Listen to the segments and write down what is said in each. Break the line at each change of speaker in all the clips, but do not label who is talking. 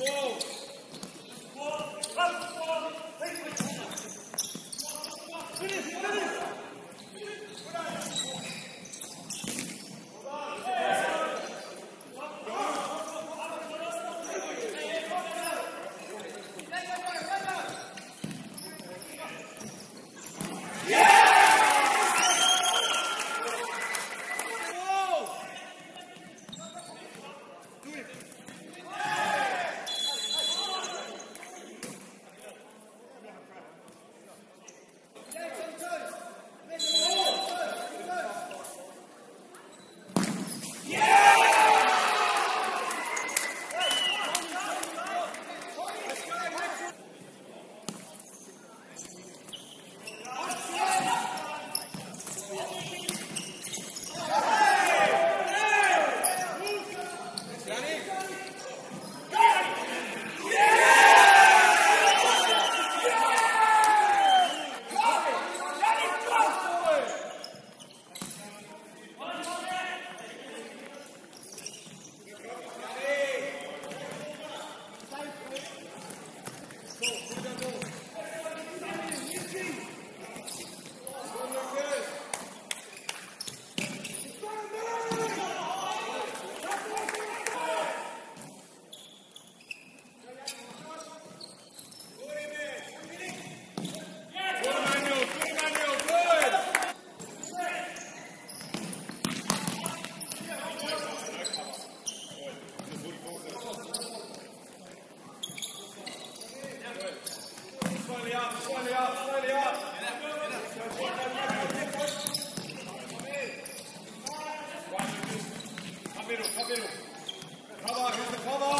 Whoa. カバー、カバー。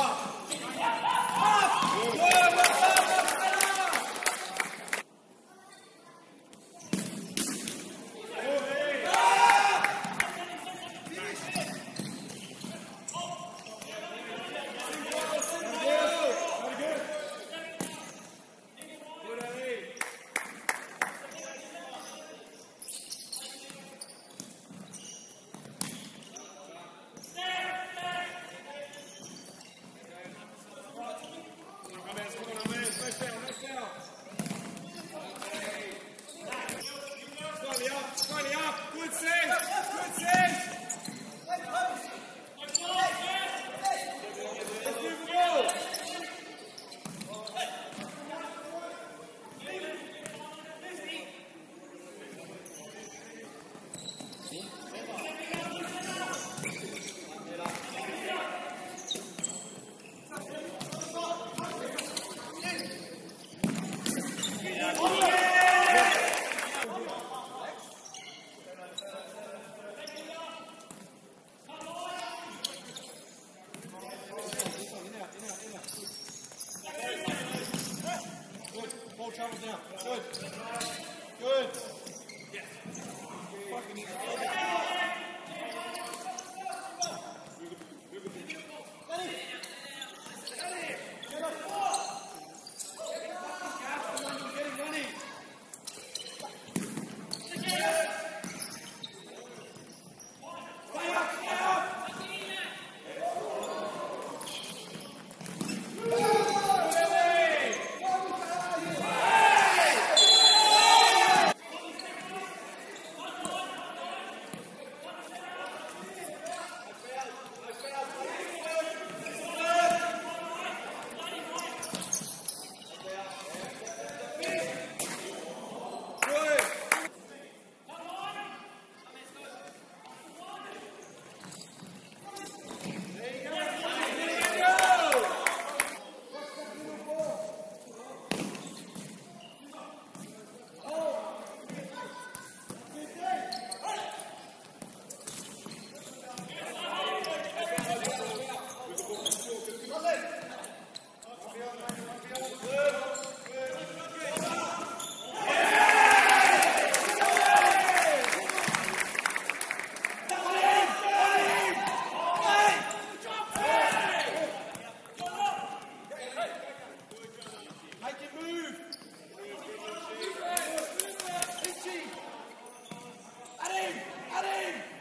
שקרים.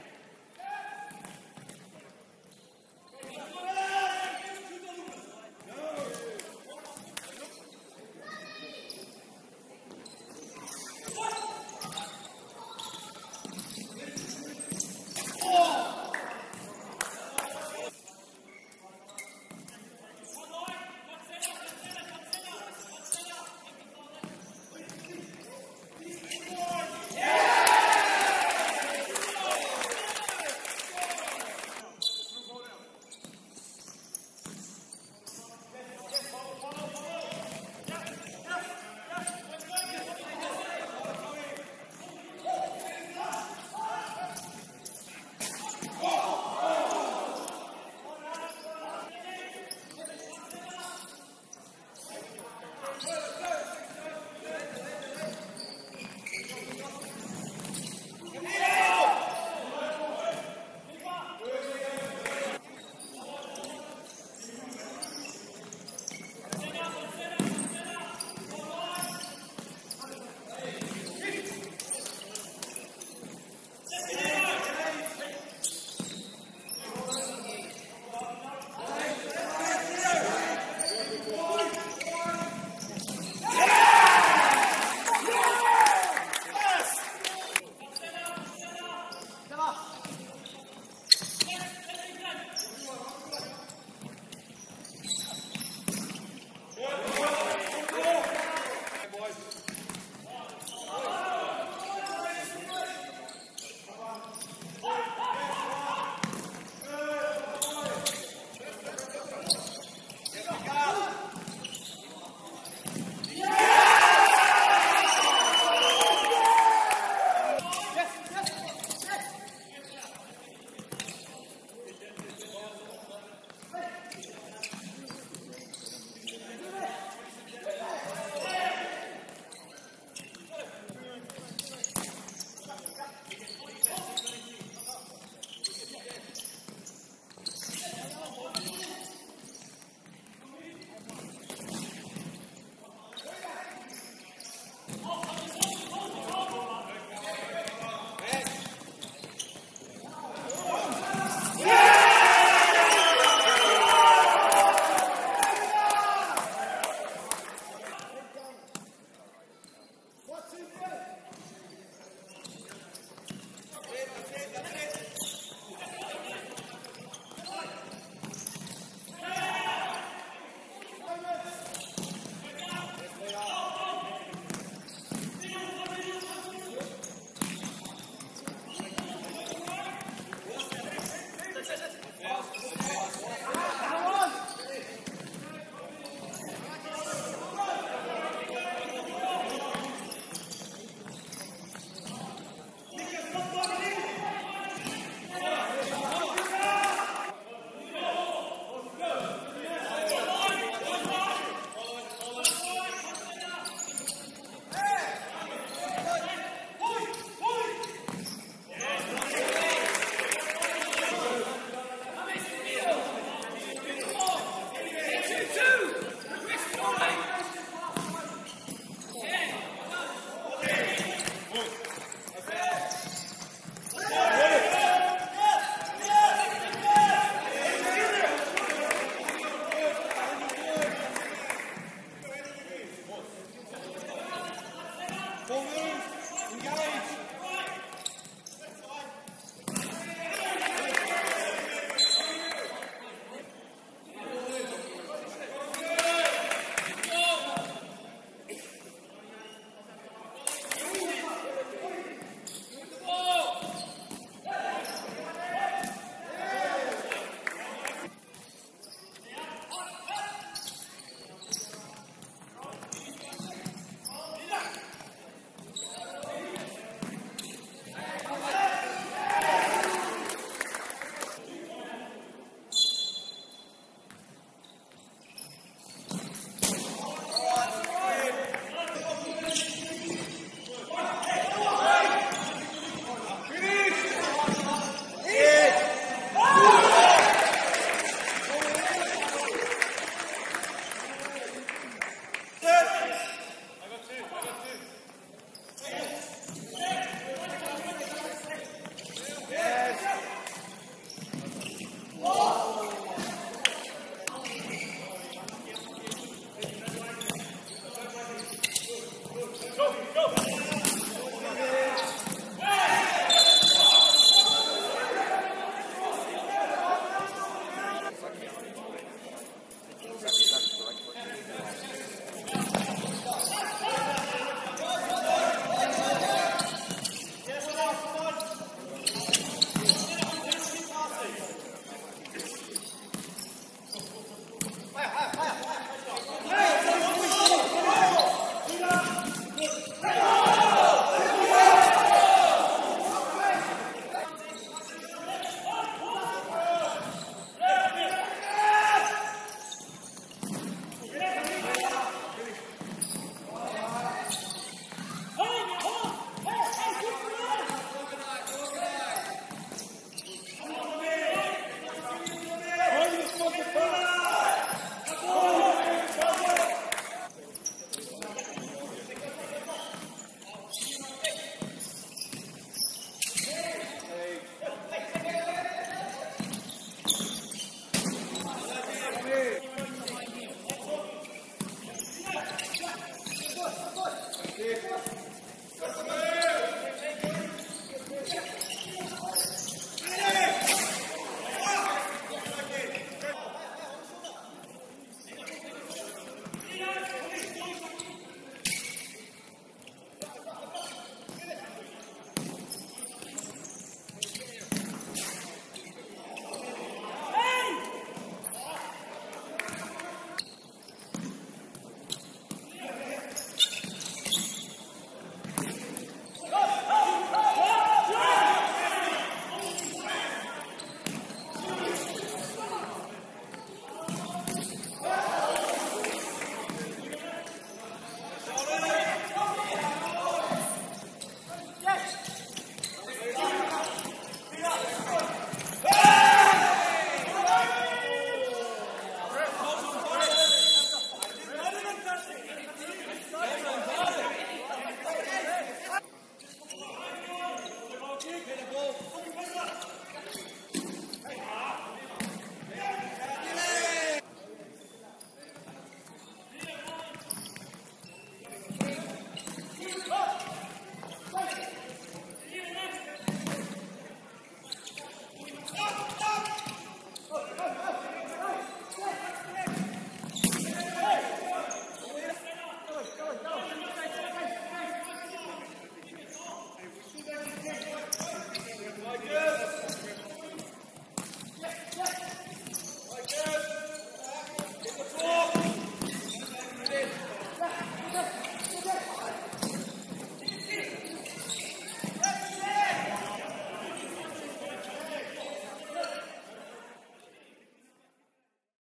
Go in. Engage.